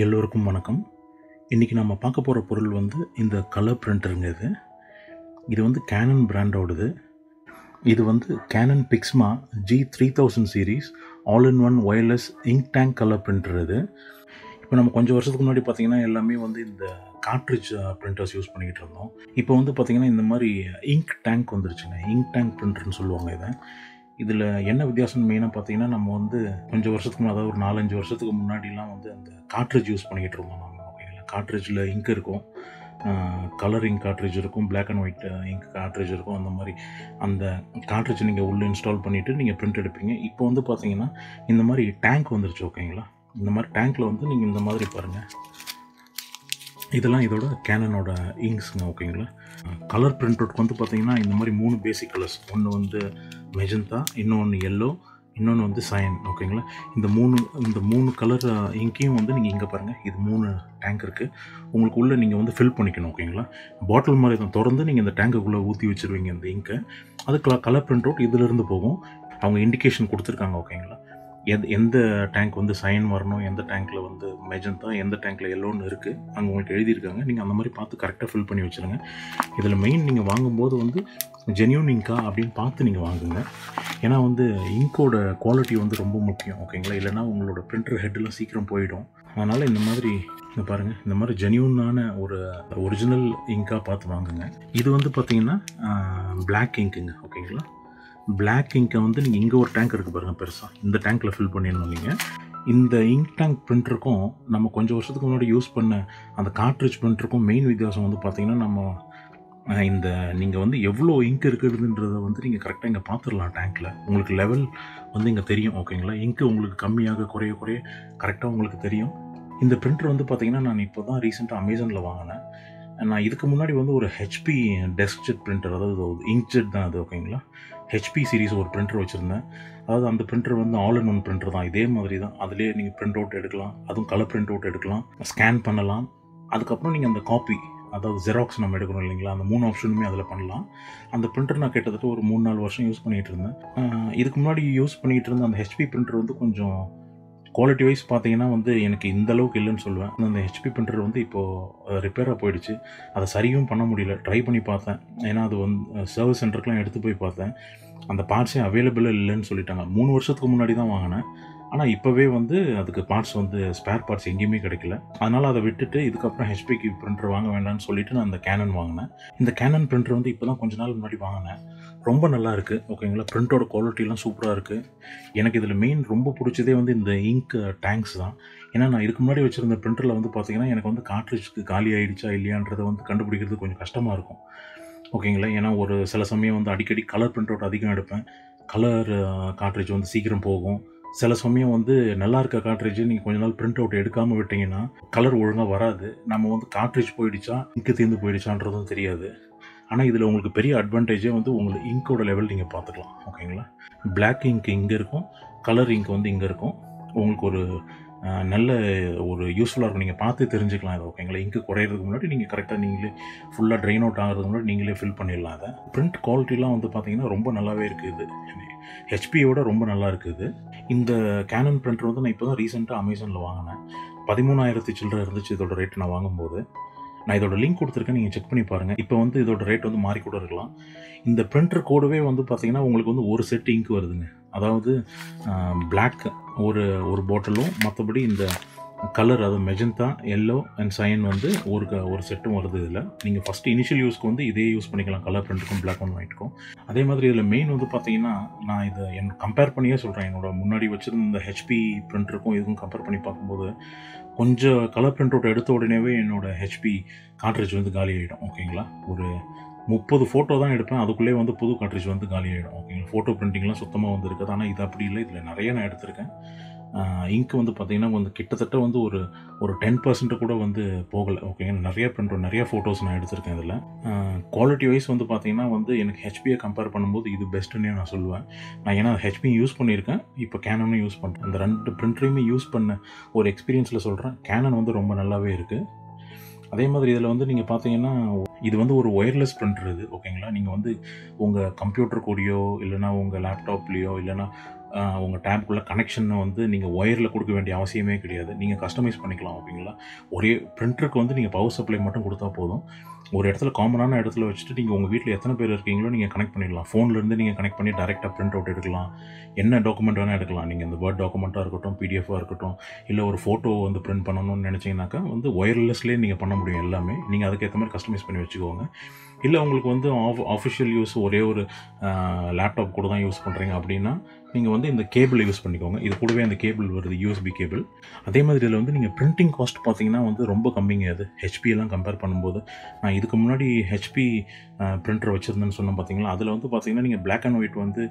எல்லோருக்கும் வணக்கம். இன்றைக்கி நம்ம பார்க்க போகிற பொருள் வந்து இந்த கலர் பிரிண்டருங்க இது. இது வந்து கேனன் பிராண்டோடது இது வந்து Canon Pixma G three thousand series all in one wireless ink tank colour printer இது. இப்போ நம்ம கொஞ்சம் வருஷத்துக்கு முன்னாடி பார்த்திங்கன்னா எல்லாமே வந்து இந்த காட்ரிட்ஜ் பிரிண்டர்ஸ் யூஸ் பண்ணிக்கிட்டு இருந்தோம். இப்போ வந்து பார்த்திங்கன்னா இந்த மாதிரி இங்க் டேங்க் வந்துருச்சுங்க. இங்க் டேங்க் பிரிண்டர்னு சொல்லுவாங்க இதை. இதில் என்ன வித்தியாசம் மெயினாக பார்த்தீங்கன்னா நம்ம வந்து கொஞ்சம் வருஷத்துக்கு முன்னாடி அதாவது ஒரு நாலஞ்சு வருஷத்துக்கு முன்னாடிலாம் வந்து அந்த காட்ரிட்ஜ் யூஸ் பண்ணிக்கிட்டு இருந்தோம் நம்ம ஓகேங்களா? காட்ரேஜில் இங்க் இருக்கும். கலர் இங்க் காட்ரேஜ் இருக்கும் black and white ink cartridge இருக்கும். அந்த மாதிரி அந்த காட்ரேஜ் நீங்கள் உள்ளே இன்ஸ்டால் பண்ணிவிட்டு நீங்கள் பிரிண்ட் எடுப்பீங்க. இப்போ வந்து பார்த்தீங்கன்னா இந்த மாதிரி டேங்க் வந்துருச்சு ஓகேங்களா? இந்த மாதிரி டேங்க்கில் வந்து நீங்கள் இந்த மாதிரி பாருங்கள் இதெல்லாம் இதோட கேனனோட இங்க்ஸுங்க ஓகேங்களா கலர் பிரிண்ட் அவுட் வந்து பார்த்தீங்கன்னா இந்த மாதிரி மூணு பேசிக் கலர்ஸ் ஒன்று வந்து மெஜந்தா இன்னொன்று எல்லோ இன்னொன்று வந்து சயன் ஓகேங்களா இந்த மூணு இந்த மூணு கலர் இங்கையும் வந்து நீங்கள் இங்கே பாருங்கள் இது மூணு டேங்க் இருக்குது உங்களுக்கு உள்ளே நீங்கள் வந்து ஃபில் பண்ணிக்கணும் ஓகேங்களா பாட்டில் மாதிரி தான். திறந்து நீங்கள் இந்த டேங்குக்குள்ளே ஊற்றி வச்சுருவீங்க இந்த இங்கை அதுக்கு கலர் பிரிண்ட் அவுட் இதிலிருந்து போகும். அவங்க இண்டிகேஷன் கொடுத்துருக்காங்க ஓகேங்களா எத் எந்த டேங்க் வந்து சைன் வரணும் எந்த டேங்க்கில் வந்து மெஜந்தா எந்த டேங்க்கில் எல்லோன்னு இருக்குது அங்கே உங்களுக்கு எழுதியிருக்காங்க. நீங்கள் அந்த மாதிரி பார்த்து கரெக்டாக ஃபில் பண்ணி வச்சுருங்க. இதில் மெயின் நீங்கள் வாங்கும்போது வந்து ஜென்யூன் இங்கா அப்படின்னு பார்த்து நீங்கள் வாங்குங்க. ஏன்னா வந்து இங்கோட குவாலிட்டி வந்து ரொம்ப முக்கியம் ஓகேங்களா இல்லைனா உங்களோட பிரிண்டர் ஹெட்டெலாம் சீக்கிரம் போயிடும். அதனால் இந்த மாதிரி இந்த பாருங்கள் இந்த மாதிரி ஜென்யூனான ஒரு ஒரிஜினல் இங்காக பார்த்து வாங்குங்க. இது வந்து பார்த்தீங்கன்னா பிளாக் இங்க்குங்க ஓகேங்களா பிளாக் இங்கை வந்து நீங்கள் இங்கே ஒரு டேங்க் இருக்குது பாருங்கள் பெருசாக இந்த டேங்க்கில் ஃபில் பண்ணிடணும் நீங்கள் இந்த இங்க் டேங்க் பிரிண்டருக்கும் நம்ம கொஞ்சம் வருஷத்துக்கு முன்னாடி யூஸ் பண்ண அந்த காட்ரிட்ஜ் பிரிண்டருக்கும் மெயின் வித்தியாசம் வந்து பார்த்திங்கன்னா நம்ம இந்த நீங்கள் வந்து எவ்வளோ இங்க் இருக்குதுன்றதை வந்து நீங்கள் கரெக்டாக இங்கே பார்த்துடலாம் டேங்க்கில் உங்களுக்கு லெவல் வந்து இங்கே தெரியும் ஓகேங்களா இங்க்கு உங்களுக்கு கம்மியாக குறைய குறைய கரெக்டாக உங்களுக்கு தெரியும். இந்த பிரிண்டர் வந்து பார்த்திங்கன்னா நான் இப்போ தான் ரீசெண்டாக அமேசானில் வாங்கினேன். நான் இதுக்கு முன்னாடி வந்து ஒரு ஹெச்பி டெஸ்க் ஜெட் பிரிண்டர் அதாவது இங்க் ஜெட் தான் அது ஓகேங்களா ஹெச்பி சீரிஸ் ஒரு பிரிண்டர் வச்சுருந்தேன். அதாவது அந்த பிரிண்டர் வந்து ஆல் இன் ஒன் பிரிண்டர் தான். இதே மாதிரி தான். அதிலே நீங்கள் பிரிண்ட் அவுட் எடுக்கலாம். அதுவும் கலர் பிரிண்ட் அவுட் எடுக்கலாம். ஸ்கேன் பண்ணலாம். அதுக்கப்புறம் நீங்கள் அந்த காப்பி அதாவது ஜெராக்ஸ் நம்ம எடுக்கணும் இல்லைங்களா? அந்த மூணு ஆப்ஷனுமே அதில் பண்ணலாம். அந்த பிரிண்டர் நான் கிட்டத்தட்ட ஒரு மூணு நாலு வருஷம் யூஸ் பண்ணிகிட்டு இருந்தேன். இதுக்கு முன்னாடி யூஸ் பண்ணிகிட்டு இருந்த அந்த ஹெச்பி பிரிண்டர் வந்து கொஞ்சம் குவாலிட்டி வைஸ் பார்த்தீங்கன்னா வந்து எனக்கு இந்த அளவுக்கு இல்லைன்னு சொல்லுவேன். அந்த ஹெச்பி பிரிண்டர் வந்து இப்போது ரிப்பேராக போயிடுச்சு. அதை சரியும் பண்ண முடியல. ட்ரை பண்ணி பார்த்தேன். ஏன்னா அது வந்து சர்வீஸ் சென்டருக்குலாம் எடுத்து போய் பார்த்தேன். அந்த பார்ட்ஸே அவைலபிளாக இல்லைன்னு சொல்லிட்டாங்க. மூணு வருஷத்துக்கு முன்னாடி தான் வாங்கினேன். ஆனால் இப்போவே வந்து அதுக்கு பார்ட்ஸ் வந்து ஸ்பேர் பார்ட்ஸ் எங்கேயுமே கிடைக்கல. அதனால் அதை விட்டுட்டு இதுக்கப்புறம் ஹெச்பிக்கு பிரிண்டர் வாங்க வேண்டாம்னு சொல்லிட்டு நான் அந்த கேனன் வாங்கினேன். இந்த கேனன் பிரிண்டர் வந்து இப்போ தான் கொஞ்ச நாள் முன்னாடி வாங்கினேன். ரொம்ப நல்லா இருக்குது ஓகேங்களா? பிரிண்டோட குவாலிட்டிலாம் சூப்பராக இருக்குது எனக்கு இதில் மெயின் ரொம்ப பிடிச்சதே வந்து இந்த இங்க் டேங்க்ஸ் தான். ஏன்னா நான் இதுக்கு முன்னாடி வச்சுருந்த பிரிண்டரில் வந்து பார்த்திங்கன்னா எனக்கு வந்து காட்ரிட்ஜ்க்கு காலி ஆகிடுச்சா இல்லையான்றதை வந்து கண்டுபிடிக்கிறது கொஞ்சம் கஷ்டமாக இருக்கும். ஓகேங்களா? ஏன்னா ஒரு சில சமயம் வந்து அடிக்கடி கலர் பிரிண்ட் அவுட் அதிகம் எடுப்பேன். கலர் காட்ரிட்ஜ் வந்து சீக்கிரம் போகும். சில சமயம் வந்து நல்லா இருக்க காட்ரேஜ் நீங்கள் கொஞ்ச நாள் பிரிண்ட் அவுட் எடுக்காமல் விட்டிங்கன்னா கலர் ஒழுங்காக வராது. நம்ம வந்து காட்ரேஜ் போயிடுச்சா இங்கு தீர்ந்து போயிடுச்சான்றதும் தெரியாது. ஆனால் இதில் உங்களுக்கு பெரிய அட்வான்டேஜே வந்து உங்களுக்கு இங்கோட லெவல் நீங்கள் பார்த்துக்கலாம். ஓகேங்களா பிளாக் இங்க் இங்கே இருக்கும் கலர் இங்க் வந்து இங்கே இருக்கும். உங்களுக்கு ஒரு நல்ல ஒரு யூஸ்ஃபுல்லாக இருக்கும். நீங்கள் பார்த்து தெரிஞ்சுக்கலாம் இது ஓகேங்களா இங்கு குறையிறதுக்கு முன்னாடி நீங்கள் கரெக்டாக நீங்களே ஃபுல்லாக ட்ரைன் அவுட் ஆகிறதுக்கு முன்னாடி நீங்களே ஃபில் பண்ணிடலாம் அதை பிரிண்ட் குவாலிட்டிலாம் வந்து பார்த்தீங்கன்னா ரொம்ப நல்லாவே இருக்குது ஹெச்பியோட ரொம்ப நல்லா இருக்குது இந்த கேனன் பிரிண்டர் வந்து நான் இப்போ தான் ரீசெண்டாக அமேசானில் வாங்கினேன். பதிமூணாயிரத்தி சில்லரை இருந்துச்சு இதோட ரேட் நான் வாங்கும்போது. நான் இதோட லிங்க் கொடுத்துருக்கேன் நீங்கள் செக் பண்ணி பாருங்கள் இப்போ வந்து இதோட ரேட் வந்து மாறி கூட இருக்கலாம். இந்த பிரிண்டர் கோடவே வந்து பார்த்தீங்கன்னா உங்களுக்கு வந்து ஒரு செட் இங்க் வருதுங்க. அதாவது பிளாக் ஒரு ஒரு பாட்டிலும் மற்றபடி இந்த கலர் அது மெஜந்தா எல்லோ அண்ட் சயன் வந்து ஒரு ஒரு செட்டும் வருது இதில். நீங்கள் ஃபஸ்ட்டு இனிஷியல் யூஸ்க்கு வந்து இதே யூஸ் பண்ணிக்கலாம். கலர் பிரிண்ட்டுக்கும் பிளாக் அண்ட் ஒயிட்டுக்கும் அதே மாதிரி இதில் மெயின் வந்து பார்த்தீங்கன்னா நான் இதை என் கம்பேர் பண்ணியே சொல்கிறேன் என்னோட முன்னாடி வச்சுருந்த ஹெச்பி பிரிண்டருக்கும் இதுக்கும் கம்பேர் பண்ணி பார்க்கும்போது கொஞ்சம் கலர் பிரிண்ட் அவுட் எடுத்த உடனேவே என்னோடய ஹெச்பி காட்ரேஜ் வந்து காலி ஆகிடும் ஓகேங்களா ஒரு முப்பது ஃபோட்டோ தான் எடுப்பேன் அதுக்குள்ளே வந்து புது காட்ரேஜ் வந்து காலி ஆகிடும் ஓகேங்களா ஃபோட்டோ பிரிண்டிங்லாம் சுத்தமாக வந்துருக்குது ஆனால் இது அப்படி இல்லை. இதில் நிறைய நான் எடுத்திருக்கேன். இங்க் வந்து பார்த்திங்கன்னா வந்து கிட்டத்தட்ட வந்து ஒரு ஒரு டென் பர்சன்ட் கூட வந்து போகலை. ஓகேங்க நிறைய பண்ணுறோம் நிறைய ஃபோட்டோஸ் நான் எடுத்திருக்கேன் இதில். குவாலிட்டி வைஸ் வந்து பார்த்திங்கன்னா வந்து எனக்கு ஹெச்பியை கம்பேர் பண்ணும்போது இது பெஸ்ட்டுன்னே நான் சொல்லுவேன். நான் ஏன்னா ஹெச்பி யூஸ் பண்ணியிருக்கேன். இப்போ கேனனும் யூஸ் பண்ணுறேன் அந்த ரெண்டு பிரிண்டரையுமே யூஸ் பண்ண ஒரு எக்ஸ்பீரியன்ஸில் சொல்கிறேன் கேனன் வந்து ரொம்ப நல்லாவே இருக்குது அதே மாதிரி இதில் வந்து நீங்கள் பார்த்தீங்கன்னா இது வந்து ஒரு ஒயர்லெஸ் பிரிண்டர் இது ஓகேங்களா நீங்கள் வந்து உங்கள் கம்ப்யூட்டர் கூடயோ இல்லைனா உங்கள் லேப்டாப்லேயோ இல்லைனா உங்கள் டேப்குள்ளே கனெக்ஷன் வந்து நீங்கள் ஒயரில் கொடுக்க வேண்டிய அவசியமே கிடையாது. நீங்கள் கஸ்டமைஸ் பண்ணிக்கலாம் ஓகேங்களா ஒரே பிரிண்டருக்கு வந்து நீங்கள் பவர் சப்ளை மட்டும் கொடுத்தா போதும். ஒரு இடத்துல காமனான இடத்துல வச்சுட்டு நீங்கள் உங்கள் வீட்டில் எத்தனை பேர் இருக்கீங்களோ நீங்கள் கனெக்ட் பண்ணிடலாம். ஃபோன்லேருந்து நீங்கள் கனெக்ட் பண்ணி டேரெக்டாக பிரிண்ட் அவுட் எடுக்கலாம். என்ன டாக்குமெண்ட் வேணால் எடுக்கலாம். நீங்கள் இந்த வேர்ட் டாக்குமெண்ட்டாக இருக்கட்டும் பிடிஎஃபாக இருக்கட்டும் இல்லை ஒரு ஃபோட்டோ வந்து பிரிண்ட் பண்ணணும்னு நினச்சிங்கனாக்கா வந்து ஒயர்லெஸ்லேயே நீங்கள் பண்ண முடியும் எல்லாமே. நீங்கள் அதுக்கேற்ற மாதிரி கஸ்டமைஸ் பண்ணி வச்சுக்கோங்க. இல்லை உங்களுக்கு வந்து ஆஃப் ஆஃபிஷியல் யூஸ் ஒரே ஒரு லேப்டாப் கூட தான் யூஸ் பண்ணுறீங்க அப்படின்னா நீங்கள் வந்து இந்த கேபிளை யூஸ் பண்ணிக்கோங்க. இது கூடவே அந்த கேபிள் வருது யூஎஸ்பி கேபிள் அதே மாதிரி இதில் வந்து நீங்கள் பிரிண்டிங் காஸ்ட் பார்த்தீங்கன்னா வந்து ரொம்ப கம்மிங்க அது ஹெச்பி எல்லாம் கம்பேர் பண்ணும்போது நான் இதுக்கு முன்னாடி ஹெச்பி பிரிண்டர் வச்சுருந்தேன்னு சொன்னோம் பார்த்தீங்களா அதில் வந்து பார்த்தீங்கன்னா நீங்கள் பிளாக் அண்ட் ஒயிட் வந்து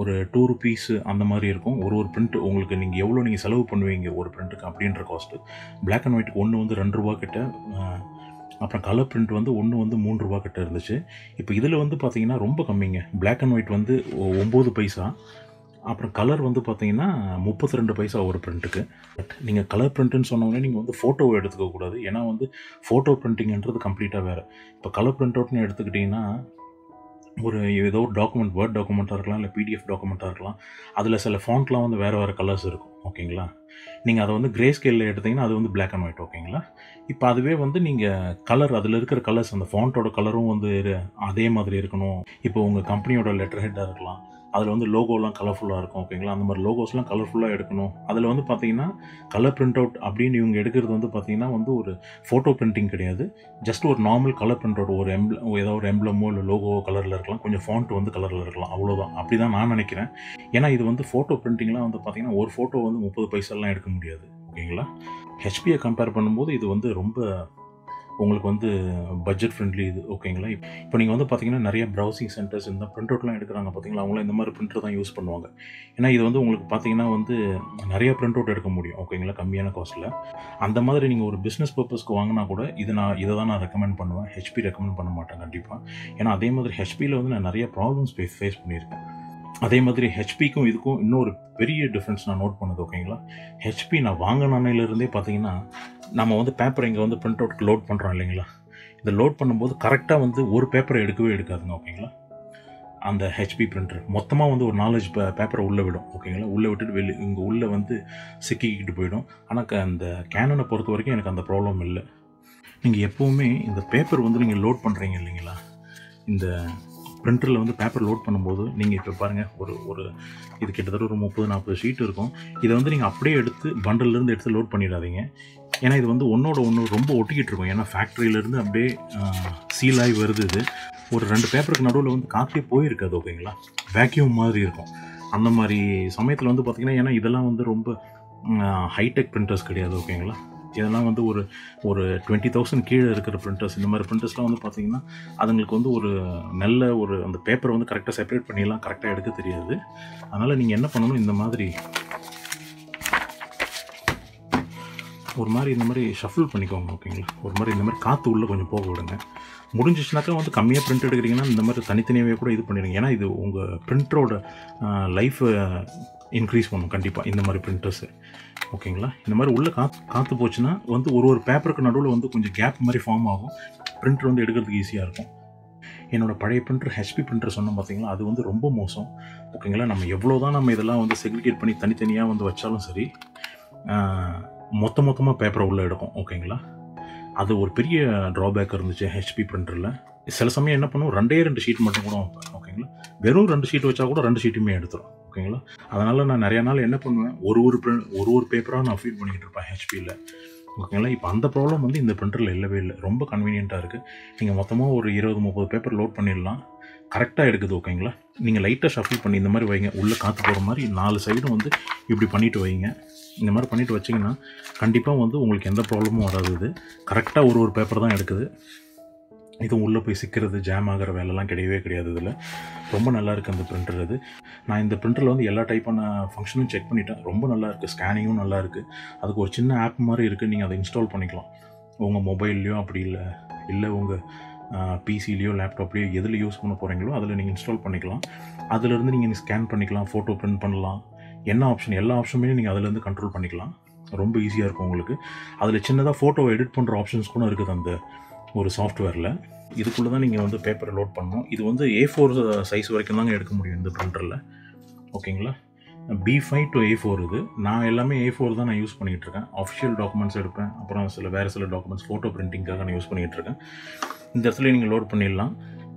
ஒரு டூ ருபீஸ் அந்த மாதிரி இருக்கும். ஒரு ஒரு பிரிண்ட் உங்களுக்கு நீங்கள் எவ்வளோ நீங்கள் செலவு பண்ணுவீங்க ஒரு பிரிண்ட்டுக்கு அப்படின்ற காஸ்ட்டு பிளாக் அண்ட் ஒயிட் ஒன்று வந்து ரெண்டு ரூபா கிட்ட அப்புறம் கலர் பிரிண்ட் வந்து ஒன்று வந்து மூணு ரூபா கிட்ட இருந்துச்சு. இப்போ இதில் வந்து பார்த்தீங்கன்னா ரொம்ப கம்மிங்க. பிளாக் அண்ட் ஒயிட் வந்து ஒம்பது பைசா. அப்புறம் கலர் வந்து பார்த்தீங்கன்னா முப்பத்தி ரெண்டு பைசா ஒரு பிரிண்ட்டுக்கு பட் நீங்கள் கலர் பிரிண்ட்டுன்னு சொன்னோடனே நீங்கள் வந்து ஃபோட்டோவை எடுத்துக்கக்கூடாது ஏன்னா வந்து ஃபோட்டோ பிரிண்டிங்ன்றது கம்ப்ளீட்டாக வேறு. இப்போ கலர் பிரிண்ட் அவுட்னு எடுத்துக்கிட்டிங்கன்னா ஒரு ஏதோ ஒரு டாக்குமெண்ட் வேர்ட் டாக்குமெண்ட்டாக இருக்கலாம் இல்லை பிடிஎஃப் டாக்குமெண்ட்டாக இருக்கலாம். அதில் சில ஃபாண்ட்லாம் வந்து வேறு வேறு கலர்ஸ் இருக்கும். ஓகேங்களா? நீங்கள் அதை வந்து கிரே ஸ்கேலில் எடுத்தீங்கன்னா அது வந்து பிளாக் அண்ட் ஒயிட் ஓகேங்களா? இப்போ அதுவே வந்து நீங்கள் கலர் அதில் இருக்கிற கலர்ஸ் அந்த ஃபாண்ட்டோட கலரும் வந்து அதே மாதிரி இருக்கணும். இப்போ உங்கள் கம்பெனியோட லெட்டர் ஹெட்டாக இருக்கலாம். அதில் வந்து லோகோலாம் கலர்ஃபுல்லாக இருக்கும் ஓகேங்களா அந்த மாதிரி லோகோஸ்லாம் கலர்ஃபுல்லாக எடுக்கணும். அதில் வந்து பார்த்தீங்கன்னா கலர் பிரிண்ட் அவுட் அப்படின்னு இவங்க எடுக்கிறது வந்து பார்த்தீங்கன்னா வந்து ஒரு ஃபோட்டோ பிரிண்டிங் கிடையாது. ஜஸ்ட் ஒரு நார்மல் கலர் பிரிண்ட் அவுட் ஒரு எம்ப்ள ஏதோ ஒரு எம்ப்ளமோ இல்லை லோகோ கலரில் இருக்கலாம். கொஞ்சம் ஃபாண்ட் வந்து கலரில் இருக்கலாம். அவ்வளோதான் அப்படி தான் நான் நினைக்கிறேன். ஏன்னா இது வந்து ஃபோட்டோ பிரிண்டிங்லாம் வந்து பார்த்தீங்கன்னா ஒரு ஃபோட்டோ வந்து முப்பது பைசாலாம் எடுக்க முடியாது ஓகேங்களா ஹெச்பியை கம்பேர் பண்ணும்போது இது வந்து ரொம்ப உங்களுக்கு வந்து பட்ஜெட் ஃப்ரெண்ட்லி இது ஓகேங்களா இப்போ நீங்கள் வந்து பார்த்தீங்கன்னா நிறைய ப்ரௌசிங் சென்டர்ஸ் இந்த பிரிண்ட் அவுட்லாம் எடுக்கிறாங்க பார்த்தீங்களா அவங்களும் இந்த மாதிரி பிரிண்டர் தான் யூஸ் பண்ணுவாங்க. ஏன்னா இது வந்து உங்களுக்கு பார்த்தீங்கன்னா வந்து நிறைய பிரிண்ட் அவுட் எடுக்க முடியும் ஓகேங்களா கம்மியான காஸ்ட்டில் அந்த மாதிரி நீங்கள் ஒரு பிஸ்னஸ் பர்பஸ்க்கு வாங்கினா கூட இது நான் இதை தான் நான் ரெக்கமெண்ட் பண்ணுவேன். ஹெச்பி ரெக்கமெண்ட் பண்ண மாட்டேன் கண்டிப்பாக ஏன்னா அதே மாதிரி ஹெச்பியில் வந்து நான் நிறைய ப்ராப்ளம்ஸ் ஃபேஸ் ஃபேஸ் பண்ணியிருக்கேன். அதே மாதிரி ஹெச்பிக்கும் இதுக்கும் இன்னொரு பெரிய டிஃப்ரென்ஸ் நான் நோட் பண்ணது ஓகேங்களா ஹெச்பி நான் வாங்கினேருந்தே பார்த்தீங்கன்னா நம்ம வந்து பேப்பர் இங்கே வந்து பிரிண்ட் அவுட்க்கு லோட் பண்ணுறோம் இல்லைங்களா? இந்த லோட் பண்ணும்போது கரெக்டாக வந்து ஒரு பேப்பரை எடுக்கவே எடுக்காதுங்க ஓகேங்களா அந்த ஹெச்பி பிரிண்டர் மொத்தமாக வந்து ஒரு நாலேஜ் பே பேப்பரை உள்ளே விடும் ஓகேங்களா உள்ளே விட்டுட்டு வெளியே இங்கே உள்ளே வந்து சிக்கிக்கிட்டு போயிடும். ஆனால் அந்த கேனனை பொறுத்த வரைக்கும் எனக்கு அந்த ப்ராப்ளம் இல்லை. நீங்கள் எப்போவுமே இந்த பேப்பர் வந்து நீங்கள் லோட் பண்ணுறீங்க இல்லைங்களா? இந்த பிரிண்டரில் வந்து பேப்பர் லோட் பண்ணும்போது நீங்கள் இப்போ பாருங்கள் ஒரு ஒரு இது கிட்டத்தட்ட ஒரு முப்பது நாற்பது ஷீட் இருக்கும். இதை வந்து நீங்கள் அப்படியே எடுத்து பண்டல்லேருந்து எடுத்து லோட் பண்ணிடாதீங்க. ஏன்னா இது வந்து ஒன்றோட ஒன்று ரொம்ப ஒட்டிக்கிட்டு இருக்கும். ஏன்னா ஃபேக்ட்ரியிலேருந்து அப்படியே சீல் ஆகி வருது இது. ஒரு ரெண்டு பேப்பருக்கு நடுவில் வந்து காற்றே போயிருக்காது ஓகேங்களா வேக்யூம் மாதிரி இருக்கும். அந்த மாதிரி சமயத்தில் வந்து பார்த்திங்கன்னா ஏன்னா இதெல்லாம் வந்து ரொம்ப ஹைடெக் பிரிண்டர்ஸ் கிடையாது ஓகேங்களா இதெல்லாம் வந்து ஒரு ஒரு டுவெண்ட்டி தௌசண்ட் கீழே இருக்கிற பிரிண்டர்ஸ் இந்த மாதிரி பிரிண்டர்ஸ்லாம் வந்து பார்த்திங்கன்னா அதுங்களுக்கு வந்து ஒரு நல்ல ஒரு அந்த பேப்பரை வந்து கரெக்டாக செப்பரேட் பண்ணியெல்லாம் கரெக்டாக எடுக்க தெரியாது. அதனால் நீங்கள் என்ன பண்ணணும் இந்த மாதிரி ஒரு மாதிரி இந்த மாதிரி ஷஃபிள் பண்ணிக்கோங்க ஓகேங்களா ஒரு மாதிரி இந்த மாதிரி காற்று உள்ளே கொஞ்சம் போக விடுங்க. முடிஞ்சிச்சுனாக்கா வந்து கம்மியாக பிரிண்ட் எடுக்கிறீங்கன்னா இந்த மாதிரி தனித்தனியாகவே கூட இது பண்ணிடுங்க. ஏன்னா இது உங்கள் பிரிண்டரோட லைஃப்பை இன்க்ரீஸ் பண்ணும் கண்டிப்பாக இந்த மாதிரி பிரிண்டர்ஸு ஓகேங்களா இந்த மாதிரி உள்ளே காற்று காற்று போச்சுன்னா வந்து ஒரு ஒரு பேப்பருக்கு நடுவில் வந்து கொஞ்சம் கேப் மாதிரி ஃபார்ம் ஆகும். பிரிண்டர் வந்து எடுக்கிறதுக்கு ஈஸியாக இருக்கும். என்னோடய பழைய பிரிண்டர் ஹெச்பி பிரிண்டர் சொன்னோம் பார்த்தீங்களா அது வந்து ரொம்ப மோசம். ஓகேங்களா நம்ம எவ்வளோ தான் நம்ம இதெல்லாம் வந்து செக்ரிகேட் பண்ணி தனித்தனியாக வந்து வச்சாலும் சரி மொத்த மொத்தமாக பேப்பரை உள்ளே எடுக்கும் ஓகேங்களா அது ஒரு பெரிய ட்ராபேக் இருந்துச்சு ஹெச்பி பிரிண்டரில் சில சமயம் என்ன பண்ணுவோம் ரெண்டே ரெண்டு ஷீட் மட்டும் கூட வைப்பேன் ஓகேங்களா வெறும் ரெண்டு ஷீட் வச்சா கூட ரெண்டு ஷீட்டுமே எடுத்துரும் ஓகேங்களா அதனால் நான் நிறைய நாள் என்ன பண்ணுவேன் ஒரு ஒரு பிரிண்ட் ஒரு ஒரு பேப்பராக நான் ஃபீல் பண்ணிக்கிட்டு இருப்பேன் ஹெச்பியில் ஓகேங்களா இப்போ அந்த ப்ராப்ளம் வந்து இந்த பிரிண்டரில் இல்லவே இல்லை. ரொம்ப கன்வீனியண்ட்டாக இருக்குது நீங்கள் மொத்தமாக ஒரு இருபது முப்பது பேப்பர் லோட் பண்ணிடலாம். கரெக்டாக எடுக்குது ஓகேங்களா? நீங்கள் லைட்டாக ஷஃபில் பண்ணி இந்த மாதிரி வைங்க. உள்ளே காற்று போகிற மாதிரி நாலு சைடும் வந்து இப்படி பண்ணிவிட்டு வைங்க. இந்த மாதிரி பண்ணிவிட்டு வச்சிங்கன்னா கண்டிப்பாக வந்து உங்களுக்கு எந்த ப்ராப்ளமும் வராது இது. கரெக்டாக ஒரு ஒரு பேப்பர் தான் எடுக்குது. இதுவும் உள்ளே போய் சிக்கிறது ஜாம் ஆகிற வேலைலாம் கிடையவே கிடையாது இதில். ரொம்ப நல்லா இருக்குது அந்த பிரிண்டர் இது. நான் இந்த பிரிண்டரில் வந்து எல்லா டைப்பான ஃபங்க்ஷனும் செக் பண்ணிட்டேன். ரொம்ப நல்லா இருக்குது ஸ்கேனிங்கும் நல்லா இருக்குது அதுக்கு ஒரு சின்ன ஆப் மாதிரி இருக்குது நீங்கள் அதை இன்ஸ்டால் பண்ணிக்கலாம். உங்கள் மொபைல்லையும் அப்படி இல்லை. இல்லை உங்கள் பிசிலேயோ லேப்டாப்லேயோ எதில் யூஸ் பண்ண போகிறீங்களோ அதில் நீங்கள் இன்ஸ்டால் பண்ணிக்கலாம். அதிலேருந்து நீங்கள் ஸ்கேன் பண்ணிக்கலாம் ஃபோட்டோ பிரிண்ட் பண்ணலாம். என்ன ஆப்ஷன் எல்லா ஆப்ஷனுமே நீங்கள் அதிலேருந்து கண்ட்ரோல் பண்ணிக்கலாம். ரொம்ப ஈஸியாக இருக்கும் உங்களுக்கு. அதில் சின்னதாக ஃபோட்டோ எடிட் பண்ணுற ஆப்ஷன்ஸ் கூட இருக்குது அந்த ஒரு சாஃப்ட்வேரில் இதுக்குள்ளே தான் நீங்கள் வந்து பேப்பரை லோட் பண்ணணும். இது வந்து ஏ ஃபோர் சைஸ் வரைக்கும் தாங்க எடுக்க முடியும் இந்த ப்ரிண்டரில் ஓகேங்களா B five to A four இது. நான் எல்லாமே ஏ ஃபோர் தான் நான் யூஸ் பண்ணிகிட்டு இருக்கேன். அஃபிஷியல் டாக்குமெண்ட்ஸ் எடுப்பேன். அப்புறம் சில வேறு சில டாக்குமெண்ட்ஸ் ஃபோட்டோ பிரிண்டிங்காக நான் யூஸ் பண்ணிகிட்டு இருக்கேன். இந்த இடத்துல நீங்கள் லோட் பண்ணிடலாம்.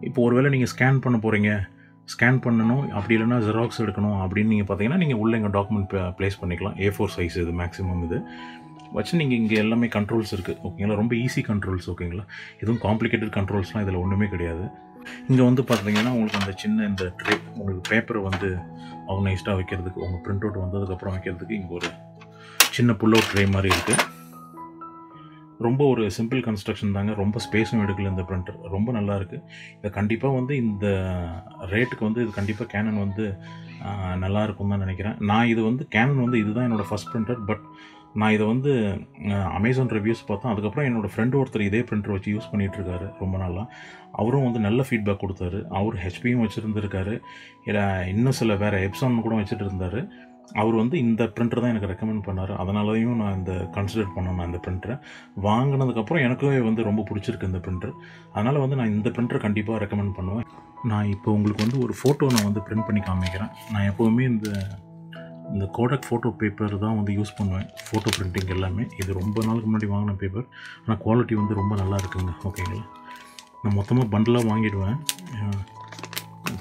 இப்போ ஒருவேளை நீங்கள் ஸ்கேன் பண்ண போகிறீங்க ஸ்கேன் பண்ணணும். அப்படி இல்லைன்னா ஜெராக்ஸ் எடுக்கணும் அப்படின்னு நீங்கள் பார்த்தீங்கன்னா நீங்கள் உள்ளே இங்கே டாக்குமெண்ட் ப்ளேஸ் பண்ணிக்கலாம். ஏ ஃபோர் சைஸ் இது மேக்ஸிமம் இது. வச்சு நீங்கள் இங்கே எல்லாமே கண்ட்ரோல்ஸ் இருக்குது ஓகேங்களா ரொம்ப ஈஸி கண்ட்ரோல்ஸ் ஓகேங்களா எதுவும் காம்ப்ளிகேட்டட் கண்ட்ரோல்ஸ்லாம் இதில் ஒன்றுமே கிடையாது. இங்கே வந்து பார்த்தீங்கன்னா உங்களுக்கு அந்த சின்ன இந்த ட்ரே உங்களுக்கு பேப்பரை வந்து ஆர்கனைஸ்டாக வைக்கிறதுக்கு உங்கள் ப்ரிண்ட் அவுட் வந்ததுக்கப்புறம் வைக்கிறதுக்கு இங்கே ஒரு சின்ன புல் அவுட் ட்ரே மாதிரி இருக்குது ரொம்ப ஒரு சிம்பிள் கன்ஸ்ட்ரக்ஷன் தாங்க. ரொம்ப ஸ்பேஸும் எடுக்கல இந்த ப்ரிண்டர் ரொம்ப நல்லா இருக்குது இதை கண்டிப்பாக வந்து இந்த ரேட்டுக்கு வந்து இது கண்டிப்பாக கேனன் வந்து நல்லா இருக்கும் தான் நினைக்கிறேன். நான் இது வந்து கேனன் வந்து இதுதான் என்னோடய ஃபஸ்ட் பிரிண்டர் பட் நான் இதை வந்து அமேசான் ரிவ்யூஸ் பார்த்தேன். அதுக்கப்புறம் என்னோடய ஃப்ரெண்டு ஒருத்தர் இதே ப்ரிண்டர் வச்சு யூஸ் பண்ணிகிட்டு இருக்காரு ரொம்ப நாளாக அவரும் வந்து நல்ல ஃபீட்பேக் கொடுத்தாரு. அவர் ஹெச்பியும் வச்சுருந்துருக்காரு. இல்லை இன்னும் சில வேறு எப்சான் கூட வச்சுட்டு இருந்தார். அவர் வந்து இந்த பிரிண்டர் தான் எனக்கு ரெக்கமெண்ட் பண்ணார். அதனாலையும் நான் இந்த கன்சிடர் பண்ணேன் நான் இந்த பிரிண்டரை வாங்கினதுக்கப்புறம் எனக்குமே வந்து ரொம்ப பிடிச்சிருக்கு இந்த பிரிண்டர் அதனால் வந்து நான் இந்த ப்ரிண்டர் கண்டிப்பாக ரெக்கமெண்ட் பண்ணுவேன். நான் இப்போ உங்களுக்கு வந்து ஒரு ஃபோட்டோ நான் வந்து பிரிண்ட் பண்ணி காமிக்கிறேன். நான் எப்போவுமே இந்த இந்த கோடக் ஃபோட்டோ பேப்பர் தான் வந்து யூஸ் பண்ணுவேன். ஃபோட்டோ பிரிண்டிங் எல்லாமே. இது ரொம்ப நாளுக்கு முன்னாடி வாங்கின பேப்பர் ஆனால் குவாலிட்டி வந்து ரொம்ப நல்லா இருக்குங்க. ஓகேங்களா நான் மொத்தமாக பண்டலாக வாங்கிடுவேன்.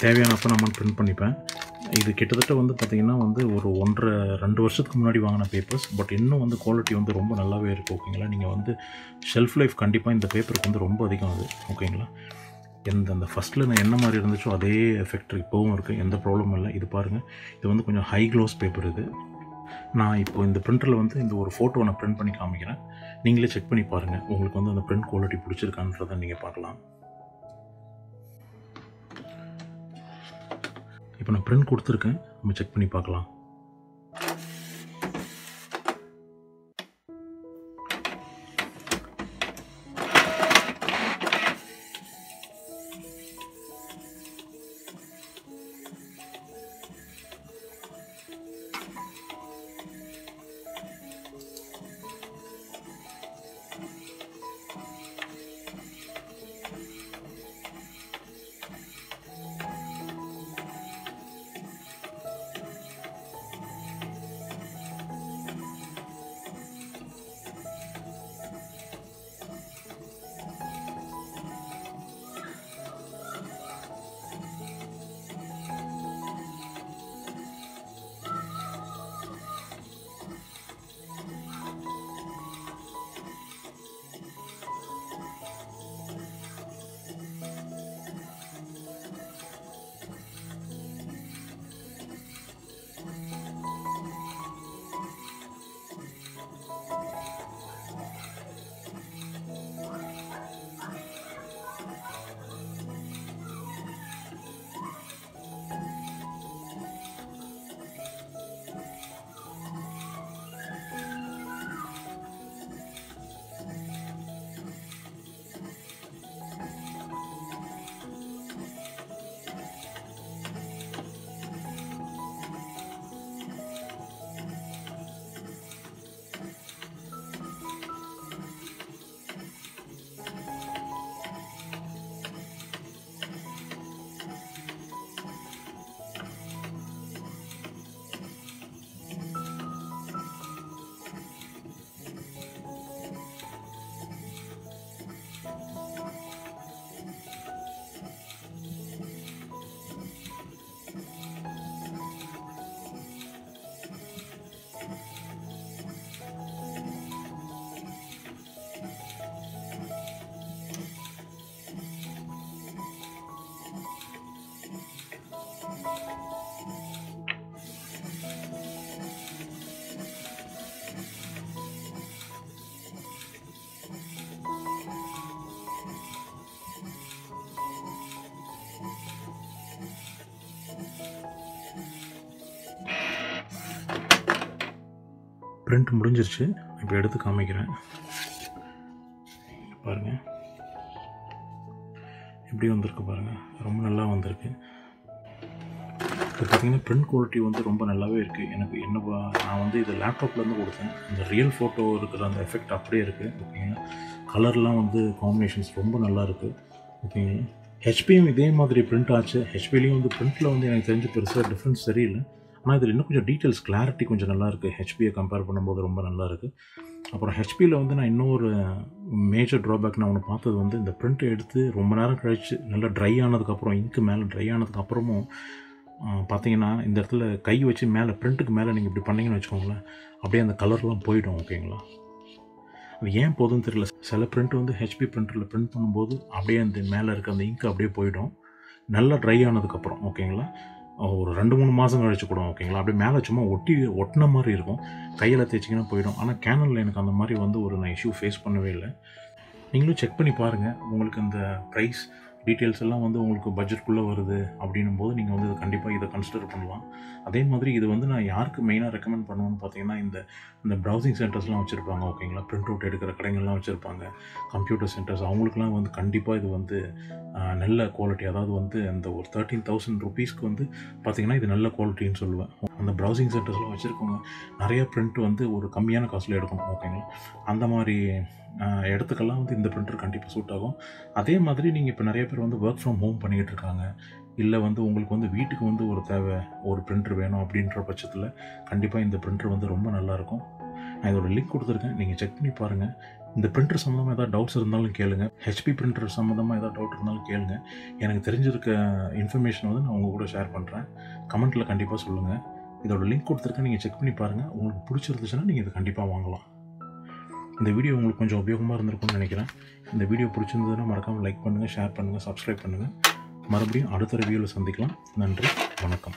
தேவையான அப்போ நான் பிரிண்ட் பண்ணிப்பேன். இது கிட்டத்தட்ட வந்து பார்த்திங்கன்னா வந்து ஒரு ஒன்றரை ரெண்டு வருஷத்துக்கு முன்னாடி வாங்கின பேப்பர்ஸ் பட் இன்னும் வந்து குவாலிட்டி வந்து ரொம்ப நல்லாவே இருக்குது ஓகேங்களா நீங்கள் வந்து ஷெல்ஃப் லைஃப் கண்டிப்பாக இந்த பேப்பருக்கு வந்து ரொம்ப அதிகம் அது ஓகேங்களா எந்த அந்த ஃபஸ்ட்டில் நான் என்ன மாதிரி இருந்துச்சோ அதே எஃபெக்ட் இப்போவும் இருக்குது எந்த ப்ராப்ளமும் இல்லை. இது பாருங்கள் இது வந்து கொஞ்சம் ஹை க்ளோஸ் பேப்பர் இது. நான் இப்போ இந்த பிரிண்டரில் வந்து இந்த ஒரு ஃபோட்டோ நான் பிரிண்ட் பண்ணி காமிக்கிறேன். நீங்களே செக் பண்ணி பாருங்கள் உங்களுக்கு வந்து அந்த பிரிண்ட் குவாலிட்டி பிடிச்சிருக்கான்றதை நீங்கள் பார்க்கலாம். இப்போ நான் பிரிண்ட் கொடுத்துருக்கேன். நம்ம செக் பண்ணி பார்க்கலாம். பிரிண்ட் முடிஞ்சிருச்சு. இப்போ எடுத்து காமிக்கிறேன். பாருங்கள் எப்படி வந்திருக்கு பாருங்கள் ரொம்ப நல்லா வந்திருக்கு. இப்போ பார்த்தீங்கன்னா பிரிண்ட் குவாலிட்டி வந்து ரொம்ப நல்லாவே இருக்குது எனக்கு என்ன நான் வந்து இது லேப்டாப்லேருந்து கொடுத்தேன். இந்த ரியல் ஃபோட்டோ இருக்கிற அந்த எஃபெக்ட் அப்படியே இருக்குது ஓகேங்களா கலர்லாம் வந்து காம்பினேஷன்ஸ் ரொம்ப நல்லா இருக்குது ஓகேங்களா ஹெச்பியும் இதே மாதிரி பிரிண்ட் ஆச்சு. ஹெச்பிலையும் வந்து பிரிண்ட்டில் வந்து எனக்கு தெரிஞ்ச பெருசாக டிஃப்ரென்ஸ் தெரியல. ஆனால் இதில் இன்னும் கொஞ்சம் டீட்டெயில்ஸ் கிளாரிட்டி கொஞ்சம் நல்லா இருக்குது ஹெச்பியை கம்பேர் பண்ணும்போது ரொம்ப நல்லா இருக்குது அப்புறம் ஹெச்பியில் வந்து நான் இன்னொரு மேஜர் ட்ராபேக் நான் ஒன்று பார்த்தது வந்து இந்த பிரிண்ட் எடுத்து ரொம்ப நேரம் கழித்து நல்லா ட்ரை ஆனதுக்கப்புறம் இங்க்கு மேலே ட்ரை ஆனதுக்கப்புறமும் பார்த்தீங்கன்னா இந்த இடத்துல கை வச்சு மேலே பிரிண்ட்டுக்கு மேலே நீங்கள் இப்படி பண்ணீங்கன்னு வச்சுக்கோங்களேன் அப்படியே அந்த கலர்லாம் போயிடும் ஓகேங்களா? அது ஏன் போதுன்னு தெரியல. சில பிரிண்ட் வந்து ஹெச்பி பிரிண்டரில் பிரிண்ட் பண்ணும்போது அப்படியே அந்த மேலே இருக்க அந்த இங்க் அப்படியே போயிடும். நல்லா ட்ரை ஆனதுக்கப்புறம் ஓகேங்களா? ஒரு ரெண்டு மூணு மாதம் கழிச்சு கூட ஓகேங்களா? அப்படியே மேலே சும்மா ஒட்டி ஒட்டின மாதிரி இருக்கும். கையில் தேய்ச்சிங்கன்னா போயிடும். ஆனால் கேனலில் எனக்கு அந்த மாதிரி வந்து ஒரு நான் இஷ்யூ ஃபேஸ் பண்ணவே இல்லை. நீங்களும் செக் பண்ணி பாருங்கள் உங்களுக்கு அந்த ப்ரைஸ் டீட்டெயில்ஸ் எல்லாம் வந்து உங்களுக்கு பட்ஜெட்குள்ளே வருது அப்படின்னும் போது நீங்கள் வந்து இதை கண்டிப்பாக இதை கன்சிடர் பண்ணலாம். அதே மாதிரி இது வந்து நான் யாருக்கு மெயினாக ரெக்கமெண்ட் பண்ணுவேன்னு பார்த்தீங்கன்னா இந்த இந்த ப்ரௌசிங் சென்டர்ஸ்லாம் வச்சுருப்பாங்க ஓகேங்களா பிரிண்ட் அவுட் எடுக்கிற கடைகள்லாம் வச்சுருப்பாங்க. கம்ப்யூட்டர் சென்டர்ஸ் அவங்களுக்குலாம் வந்து கண்டிப்பாக இது வந்து நல்ல குவாலிட்டி அதாவது வந்து அந்த ஒரு தேர்ட்டீன் தௌசண்ட் ருபீஸ்க்கு வந்து பார்த்தீங்கன்னா இது நல்ல குவாலிட்டின்னு சொல்லுவேன். அந்த ப்ரௌசிங் சென்டர்ஸ்லாம் வச்சுருக்கவங்க நிறைய பிரிண்ட் வந்து ஒரு கம்மியான காஸ்ட்டில் எடுக்கணும் ஓகேங்களா அந்த மாதிரி இடத்துக்கெல்லாம் வந்து இந்த பிரிண்டர் கண்டிப்பாக சூட் ஆகும். அதே மாதிரி நீங்கள் இப்போ நிறைய பேர் வந்து ஒர்க் ஃப்ரம் ஹோம் பண்ணிக்கிட்டு இருக்காங்க. இல்லை வந்து உங்களுக்கு வந்து வீட்டுக்கு வந்து ஒரு தேவை ஒரு ப்ரிண்டர் வேணும் அப்படின்ற பட்சத்தில் கண்டிப்பாக இந்த பிரிண்டர் வந்து ரொம்ப நல்லாயிருக்கும் நான் இதோட லிங்க் கொடுத்துருக்கேன். நீங்கள் செக் பண்ணி பாருங்கள் இந்த பிரிண்டர் சம்மந்தமாக ஏதாவது டவுட்ஸ் இருந்தாலும் கேளுங்க. ஹெச்பி பிரிண்டர் சம்மந்தமாக ஏதாவது டவுட் இருந்தாலும் கேளுங்க. எனக்கு தெரிஞ்சிருக்க இன்ஃபர்மேஷன் வந்து நான் உங்கள் கூட ஷேர் பண்ணுறேன் கமெண்ட்டில் கண்டிப்பாக சொல்லுங்கள் இதோட லிங்க் கொடுத்துருக்கேன். நீங்கள் செக் பண்ணி பாருங்கள் உங்களுக்கு பிடிச்சிருந்துச்சுன்னா நீங்கள் இதை கண்டிப்பாக வாங்கலாம். இந்த வீடியோ உங்களுக்கு கொஞ்சம் உபயோகமாக இருந்திருக்கும்னு நினைக்கிறேன். இந்த வீடியோ பிடிச்சிருந்ததுன்னா மறக்காமல் லைக் பண்ணுங்கள் ஷேர் பண்ணுங்கள் சப்ஸ்கிரைப் பண்ணுங்கள் மறுபடியும் அடுத்த ரிவியூவில் சந்திக்கலாம். நன்றி வணக்கம்.